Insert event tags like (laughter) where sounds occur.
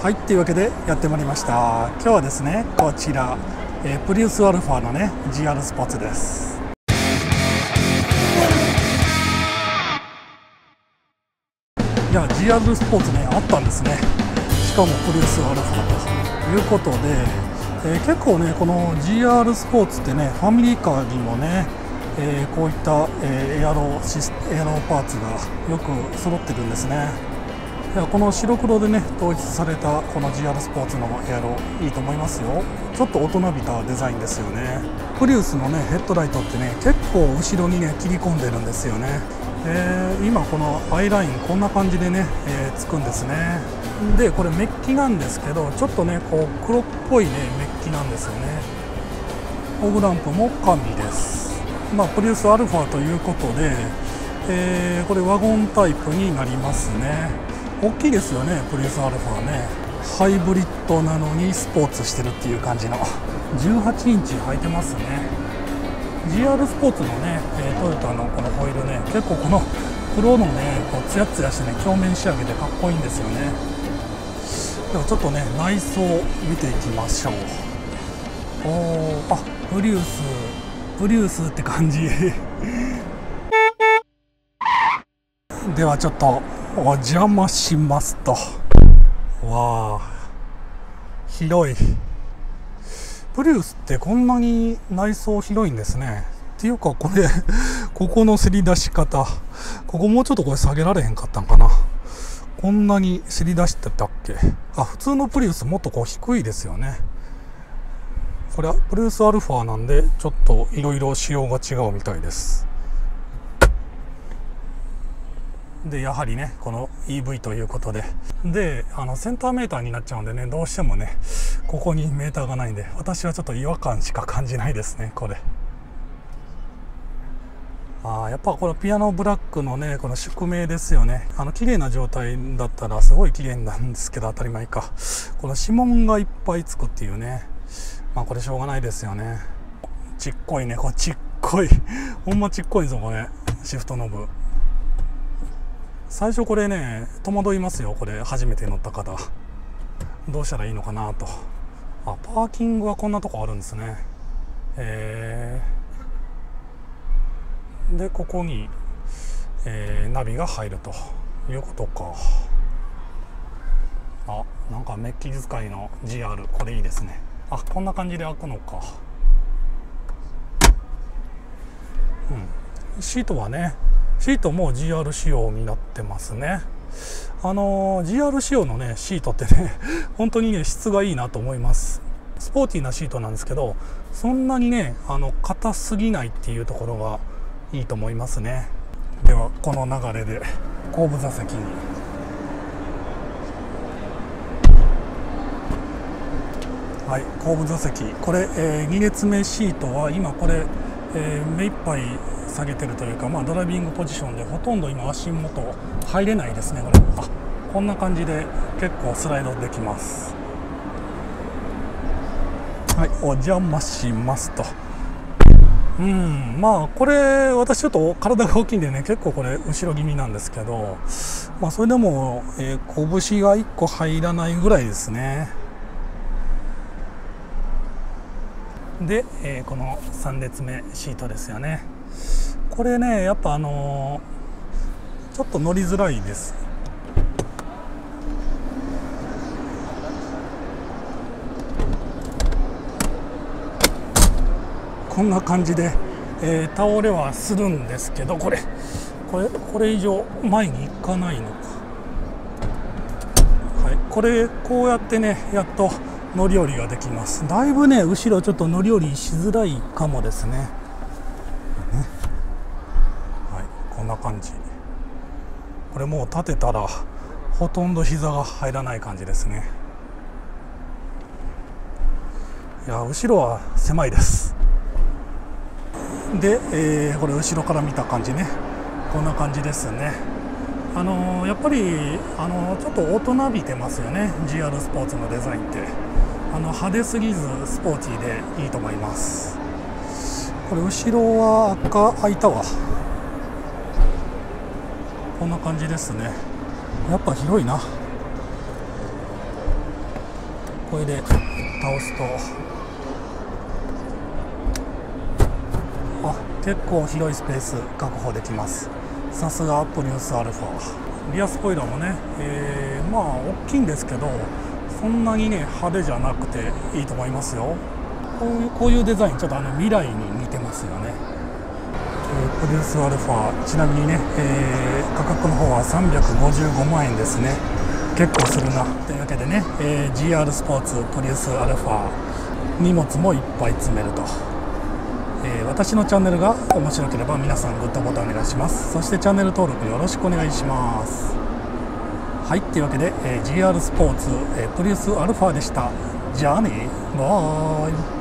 はいっていうわけでやってまいりました。今日はですねこちら、えー、プリウスアルファのね GR スポーツです。いや GR スポーツねあったんですね。しかもプリウスアルファということで、えー、結構ねこの GR スポーツってねファミリーカーにもねえー、こういった、えー、エアロシスエアロパーツがよく揃ってるんですね。この白黒でね統一されたこの GR スポーツのエアロいいと思いますよ。ちょっと大人びたデザインですよね。プリウスのねヘッドライトってね結構後ろにね切り込んでるんですよね。えー、今このアイラインこんな感じでね、えー、つくんですね。でこれメッキなんですけどちょっとねこう黒っぽいねメッキなんですよね。オグランプも完備です。まあ、プリウスアルファということで、えー、これワゴンタイプになりますね。大きいですよねプリウスアルファね。ハイブリッドなのにスポーツしてるっていう感じの。18インチ履いてますね。GR スポーツのね、えトヨタのこのホイールね結構この黒のねこうツヤツヤしてね鏡面仕上げてかっこいいんですよね。ではちょっとね内装見ていきましょう。おあプリウスプリウスって感じ。(laughs) ではちょっとお邪魔しますと。わあ。広い。プリウスってこんなに内装広いんですね。っていうかこれ (laughs) ここのせり出し方。ここもうちょっとこれ下げられへんかったんかな。こんなにせり出してたっけ。あ普通のプリウスもっとこう低いですよね。これはプルースアルファなんでちょっといろいろ仕様が違うみたいです。でやはりねこの EV ということで。であのセンターメーターになっちゃうんでねどうしてもねここにメーターがないんで私はちょっと違和感しか感じないですねこれ。あやっぱこのピアノブラックのねこの宿命ですよね。あの綺麗な状態だったらすごい綺麗なんですけど当たり前か。この指紋がいっぱいつくっていうね。まあこれしょうがないですよね。ちっこいねこれちっこい。(laughs) ほんまちっこいぞこれ。シフトノブ。最初これね戸惑いますよこれ。初めて乗った方。どうしたらいいのかなと。あパーキングはこんなとこあるんですね。えー、でここに、えー、ナビが入ると。いうことか。あなんかメッキ使いの GR これいいですね。あこんな感じで開くのか。うん。シートはねシートも GR 仕様になってますね。あの GR 仕様のねシートってね (laughs) 本当にね質がいいなと思います。スポーティーなシートなんですけどそんなにねあの硬すぎないっていうところがいいと思いますね。ではこの流れで後部座席に。はい後部座席。これ、えー、2列目シートは今これ、えー、目いっぱい下げてるというか、まあ、ドライビングポジションでほとんど今足元入れないですねこれ。あこんな感じで結構スライドできます。はいお邪魔しますと。うんまあこれ私ちょっと体が大きいんでね結構これ後ろ気味なんですけどまあそれでも、えー、拳が1個入らないぐらいですね。で、えー、この3列目シートですよね。これねやっぱあのー、ちょっと乗りづらいです。こんな感じで、えー、倒れはするんですけどこれこれこれ以上前に行かないのか。はいこれこうやってねやっと乗り降りができます。だいぶね後ろちょっと乗り降りしづらいかもですね。ね。はいこんな感じ。これもう立てたらほとんど膝が入らない感じですね。いや後ろは狭いです。で、えー、これ後ろから見た感じね。こんな感じですね。あの、やっぱり、あの、ちょっと大人びてますよね。GR スポーツのデザインって。あの派手すぎずスポーティーでいいと思います。これ後ろは赤開いたわ。こんな感じですね。やっぱ広いな。これで倒すと。あ結構広いスペース確保できます。さすがプリウスアルファ。リアスポイラーもね、えー、まあ大きいんですけどそんなにね派手じゃなくていいと思いますよ。こういうこういうデザインちょっとあの未来に似てますよね、プリウスアルファちなみにね、えー、価格の方は355万円ですね。結構するな。というわけでね、えー、GR スポーツプリウスアルファ荷物もいっぱい詰めると、えー、私のチャンネルが面白ければ皆さんグッドボタンお願いします。そしてチャンネル登録よろしくお願いします。はいというわけで、えー、GR スポーツ、えー、プリウスアルファでした。じゃあねバイ。